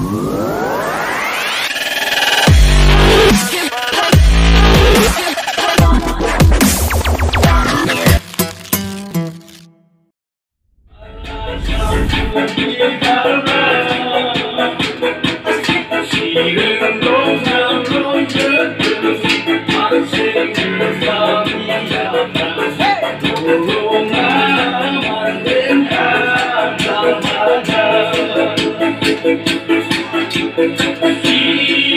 Hey! Thank you.